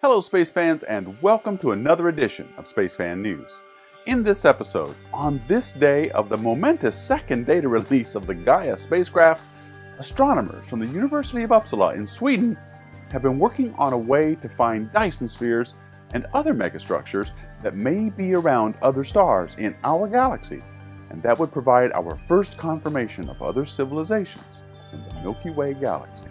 Hello, space fans, and welcome to another edition of Space Fan News. In this episode, on this day of the momentous second data release of the Gaia spacecraft, astronomers from the University of Uppsala in Sweden have been working on a way to find Dyson spheres and other megastructures that may be around other stars in our galaxy, and that would provide our first confirmation of other civilizations in the Milky Way galaxy.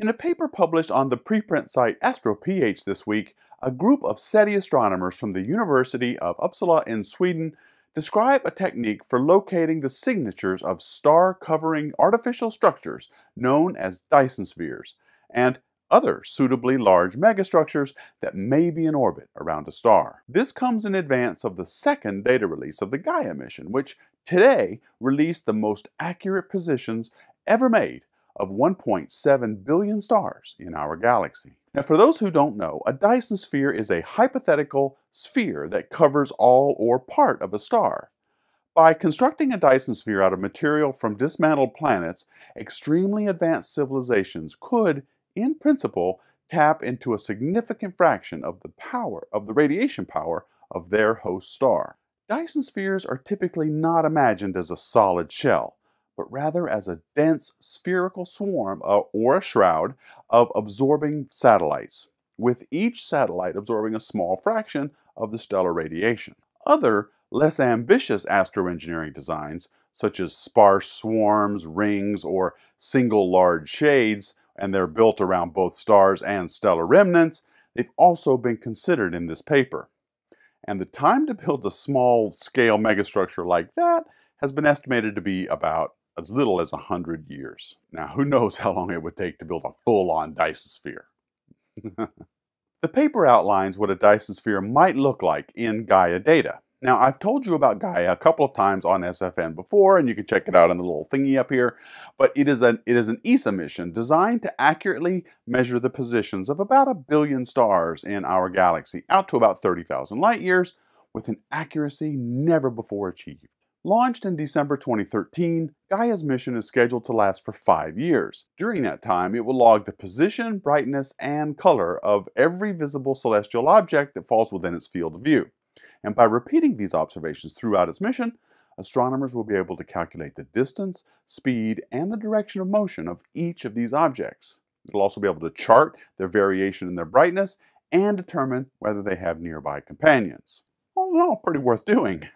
In a paper published on the preprint site AstroPH this week, a group of SETI astronomers from the University of Uppsala in Sweden describe a technique for locating the signatures of star-covering artificial structures known as Dyson spheres and other suitably large megastructures that may be in orbit around a star. This comes in advance of the second data release of the Gaia mission, which today released the most accurate positions ever made of 1.7 billion stars in our galaxy. Now, for those who don't know, a Dyson sphere is a hypothetical sphere that covers all or part of a star. By constructing a Dyson sphere out of material from dismantled planets, extremely advanced civilizations could, in principle, tap into a significant fraction of the power of the radiation power of their host star. Dyson spheres are typically not imagined as a solid shell but rather as a dense spherical swarm uh, or a shroud of absorbing satellites, with each satellite absorbing a small fraction of the stellar radiation. Other, less ambitious astroengineering designs, such as sparse swarms, rings, or single large shades, and they're built around both stars and stellar remnants, they've also been considered in this paper. And the time to build a small scale megastructure like that has been estimated to be about as little as 100 years. Now, who knows how long it would take to build a full-on Dyson sphere. the paper outlines what a Dyson sphere might look like in Gaia data. Now, I've told you about Gaia a couple of times on SFN before, and you can check it out in the little thingy up here, but it is, an, it is an ESA mission designed to accurately measure the positions of about a billion stars in our galaxy, out to about 30,000 light years, with an accuracy never before achieved. Launched in December 2013, Gaia's mission is scheduled to last for five years. During that time, it will log the position, brightness, and color of every visible celestial object that falls within its field of view. And by repeating these observations throughout its mission, astronomers will be able to calculate the distance, speed, and the direction of motion of each of these objects. It'll also be able to chart their variation in their brightness and determine whether they have nearby companions all, pretty worth doing.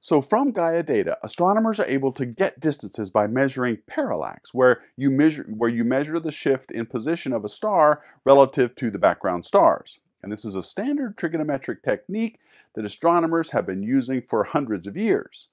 so from Gaia data, astronomers are able to get distances by measuring parallax, where you measure, where you measure the shift in position of a star relative to the background stars. And this is a standard trigonometric technique that astronomers have been using for hundreds of years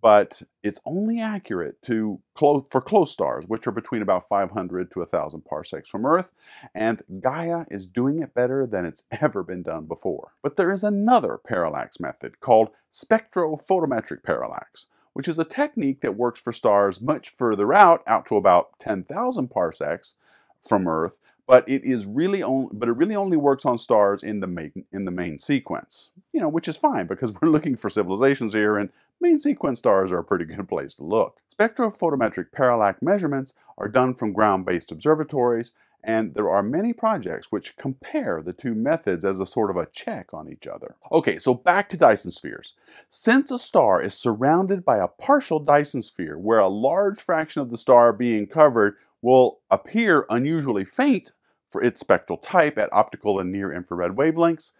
but it's only accurate to close, for close stars, which are between about 500 to 1,000 parsecs from Earth, and Gaia is doing it better than it's ever been done before. But there is another parallax method called spectrophotometric parallax, which is a technique that works for stars much further out, out to about 10,000 parsecs from Earth, but it is really only but it really only works on stars in the main in the main sequence you know which is fine because we're looking for civilizations here and main sequence stars are a pretty good place to look spectrophotometric parallax measurements are done from ground-based observatories and there are many projects which compare the two methods as a sort of a check on each other. Okay, so back to Dyson spheres. Since a star is surrounded by a partial Dyson sphere, where a large fraction of the star being covered will appear unusually faint for its spectral type at optical and near infrared wavelengths,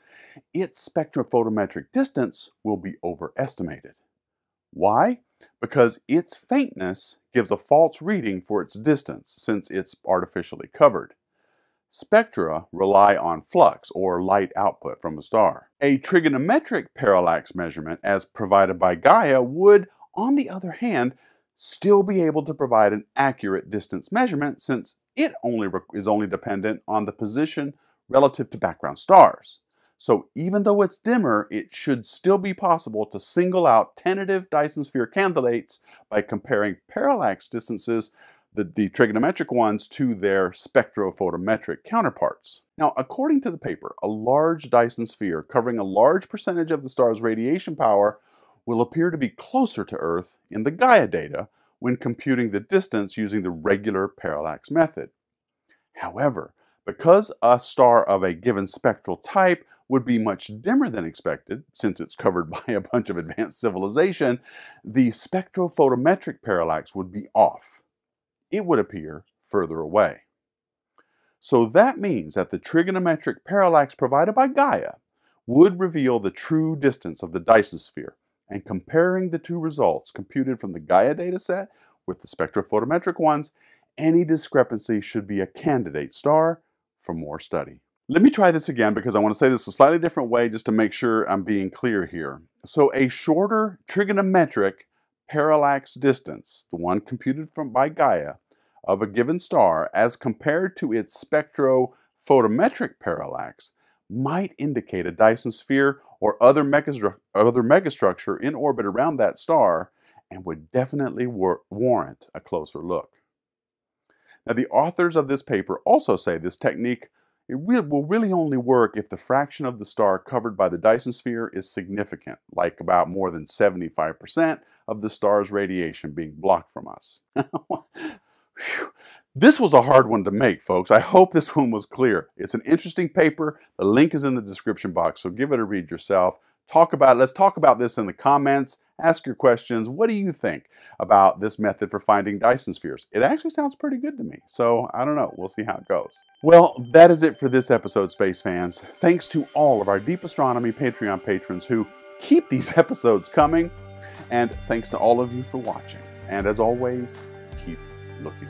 its spectrophotometric distance will be overestimated. Why? Because its faintness gives a false reading for its distance since it's artificially covered. Spectra rely on flux or light output from a star. A trigonometric parallax measurement as provided by Gaia would, on the other hand, still be able to provide an accurate distance measurement since it only is only dependent on the position relative to background stars. So even though it's dimmer, it should still be possible to single out tentative Dyson sphere candidates by comparing parallax distances, the, the trigonometric ones, to their spectrophotometric counterparts. Now, according to the paper, a large Dyson sphere covering a large percentage of the star's radiation power will appear to be closer to Earth in the Gaia data, when computing the distance using the regular parallax method. However, because a star of a given spectral type would be much dimmer than expected, since it's covered by a bunch of advanced civilization, the spectrophotometric parallax would be off. It would appear further away. So that means that the trigonometric parallax provided by Gaia would reveal the true distance of the Dyson sphere, and comparing the two results computed from the Gaia dataset with the spectrophotometric ones, any discrepancy should be a candidate star for more study. Let me try this again because I want to say this a slightly different way just to make sure I'm being clear here. So a shorter trigonometric parallax distance, the one computed from by Gaia, of a given star as compared to its spectrophotometric parallax might indicate a Dyson sphere or other, other megastructure in orbit around that star and would definitely war warrant a closer look. Now, the authors of this paper also say this technique it will really only work if the fraction of the star covered by the Dyson sphere is significant, like about more than 75% of the star's radiation being blocked from us. This was a hard one to make, folks. I hope this one was clear. It's an interesting paper. The link is in the description box, so give it a read yourself. Talk about it. Let's talk about this in the comments. Ask your questions. What do you think about this method for finding Dyson spheres? It actually sounds pretty good to me. So I don't know. We'll see how it goes. Well, that is it for this episode, space fans. Thanks to all of our Deep Astronomy Patreon patrons who keep these episodes coming. And thanks to all of you for watching. And as always, keep looking